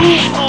嗯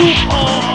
Oh.